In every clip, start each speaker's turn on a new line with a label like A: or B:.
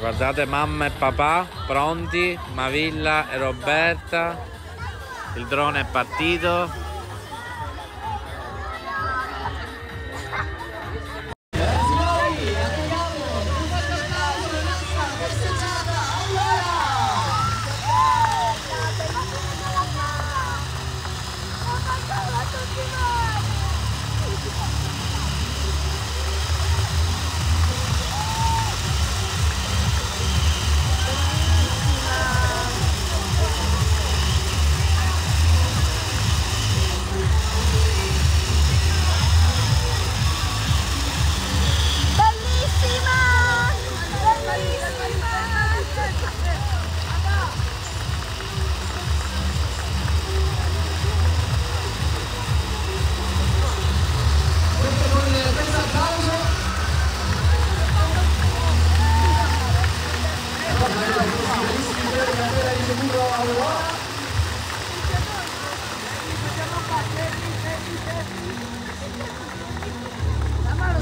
A: Guardate mamma e papà pronti, Mavilla e Roberta. Il drone è partito.
B: Bellissima!
C: Llámalo,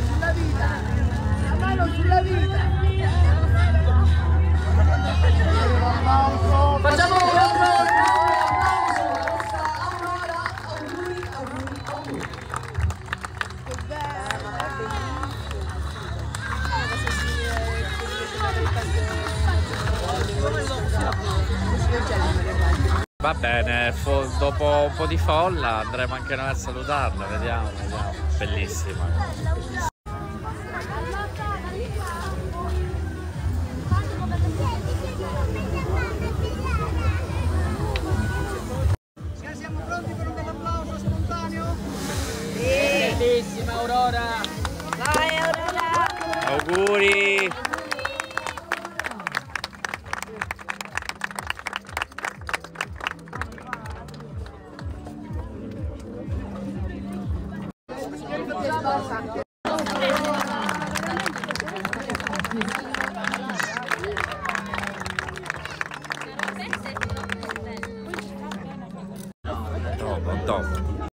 A: Va bene, fo- dopo un po' di folla andremo anche noi a salutarla, vediamo, vediamo. Bellissima.
C: Siamo pronti per un bel applauso spontaneo? Sì! Bellissima Aurora!
A: Auguri! 到了，到了。